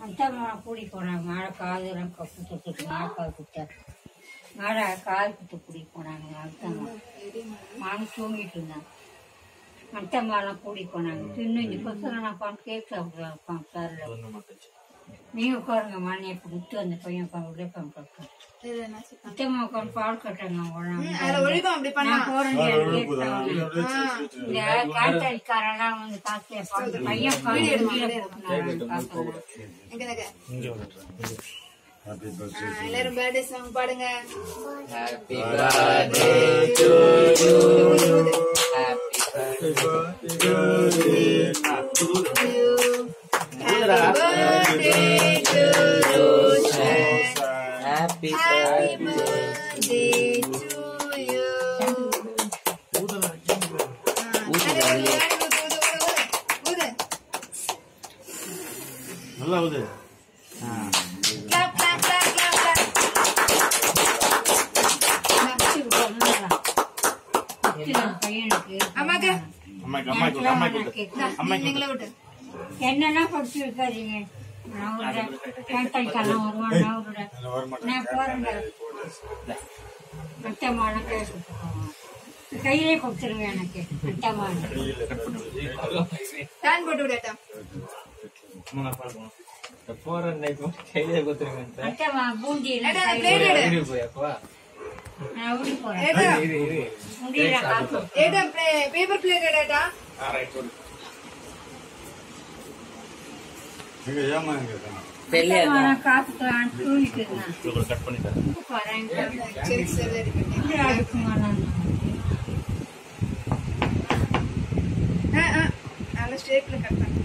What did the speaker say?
அத்தை மாலை கூடி போனாங்க. மாலை காதுலாம் கப்பு தொட்டு மாலை காது குத்த மாலை காது குத்து கூடி போனாங்க அத்தம்மா மாலை தூங்கிட்டு இருந்தாங்க அத்தை கூடி போனாங்க. தின்னு இந்த பசங்க நான் உட்காந்து கேக் சாப்பிடுவேன் உட்காந்து சாரில் நீங்க உட்காருங்க மணி இப்போ முத்து அந்த பையன் உட்காந்து உள்ளே அத்தைம்மா உட்காந்து பால் கட்டுறாங்க ம், அதுல ஒழிக்கும் அப்படி பண்ணா. நான் போறேன் இந்த காத்தாடிக்காரெல்லாம் வந்து காசு கேட்பாங்க. பையன் எல்லாரும் பர்த்டே சாங் பாடுங்க. Happy birthday to you. Happy birthday to you. Happy Happy birthday. birthday to you. ஊது, ஊது, ஊது, ஊது, ஊது. நல்லா clap, clap, clap. வச்சு விட்டோம்னா, வச்சுருங்க பையனுக்கு அம்மாக்கு? அம்மாக்கு அம்மாக்கு அம்மாக்கு நீங்களே விட்டு என்னன்னா படிச்சு இருக்காதீங்க கையிலே கொடுத்துருங்க எனக்கு அட்டமான போட்டு விடட்டா போறேன் கையில கொடுத்துருங்க அட்டமா பூந்தி ஏடா, plate கட் நல்ல shape ல cut பண்ணு.